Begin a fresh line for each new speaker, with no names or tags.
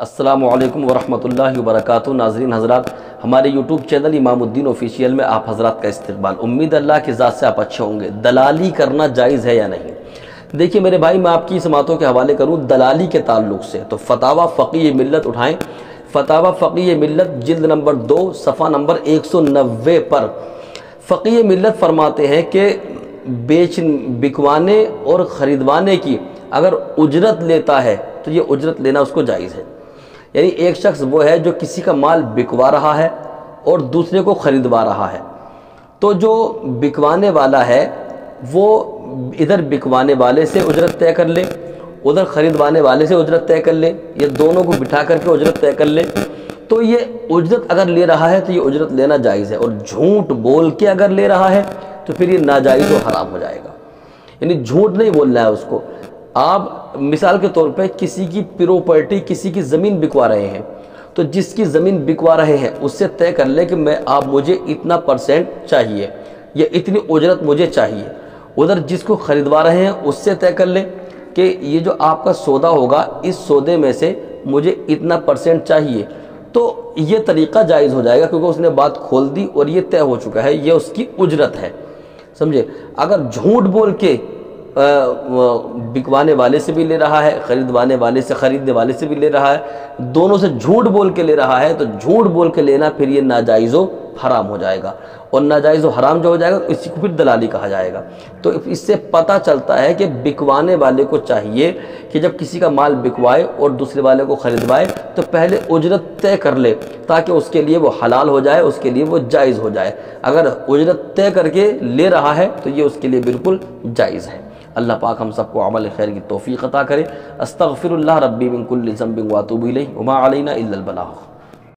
अस्सलाम वालेकुम वरहमतुल्लाहि वबरकातुहू। नाजरीन हजरात, हमारे यूट्यूब चैनल इमामुद्दीन ऑफिशियल में आप हजरात का इस्तकबाल। उम्मीद अल्लाह की ज़ात से आप अच्छे होंगे। दलाली करना जायज़ है या नहीं? देखिए मेरे भाई, मैं आपकी समातों के हवाले करूँ दलाली के ताल्लुक से। तो फतावा फ़की मिल्लत उठाएँ। फतावा फ़की मिल्लत जिल्द नंबर दो, सफ़ा नंबर एक सौ नब्बे पर। फ़की मिल्लत फरमाते हैं कि बेच, बिकवाने और ख़रीदवाने की अगर उजरत लेता है तो ये उजरत लेना उसको जायज़ है। यानी एक शख्स वो है जो किसी का माल बिकवा रहा है और दूसरे को ख़रीदवा रहा है। तो जो बिकवाने वाला है, वो इधर बिकवाने वाले से उजरत तय कर ले, उधर ख़रीदवाने वाले से उजरत तय कर ले, ये दोनों को बिठा करके उजरत तय कर ले। तो ये उजरत अगर ले रहा है तो ये उजरत लेना जायज़ है। और झूठ बोल के अगर ले रहा है तो फिर ये नाजायज़ और हराम हो जाएगा। यानी झूठ नहीं बोलना है उसको। आप मिसाल के तौर पे किसी की प्रॉपर्टी किसी की ज़मीन बिकवा रहे हैं तो जिसकी ज़मीन बिकवा रहे हैं, उससे तय कर ले कि मैं, आप मुझे इतना परसेंट चाहिए, या इतनी उजरत मुझे चाहिए। उधर जिसको ख़रीदवा रहे हैं, उससे तय कर ले कि ये जो आपका सौदा होगा, इस सौदे में से मुझे इतना परसेंट चाहिए। तो ये तरीक़ा जायज़ हो जाएगा, क्योंकि उसने बात खोल दी और ये तय हो चुका है, ये उसकी उजरत है। समझे? अगर झूठ बोल के बिकवाने वाले से भी ले रहा है, ख़रीदवाने वाले से, ख़रीदने वाले से भी ले रहा है। दोनों से झूठ बोल के ले रहा है तो झूठ बोल के लेना फिर ये नाजायज़ो हराम हो जाएगा। और नाजायज़ हराम जो हो जाएगा तो इसी को फिर दलाली कहा जाएगा। तो इससे पता चलता है कि बिकवाने वाले को चाहिए कि जब किसी का माल बिकवाए और दूसरे वाले को ख़रीदवाए तो पहले उजरत तय कर ले, ताकि उसके लिए वो हलाल हो जाए, उसके लिए वो जायज़ हो जाए। अगर उजरत तय करके ले रहा है तो ये उसके लिए बिल्कुल जायज़ है। अल्लाह पाक हम सबको अमल खैर की तोफ़ी अता करे। अस्तफ़िर रब्बी मिनकुल्ल ज़म्बिन वातुबिल वमा अलैना इल्लल बलाग।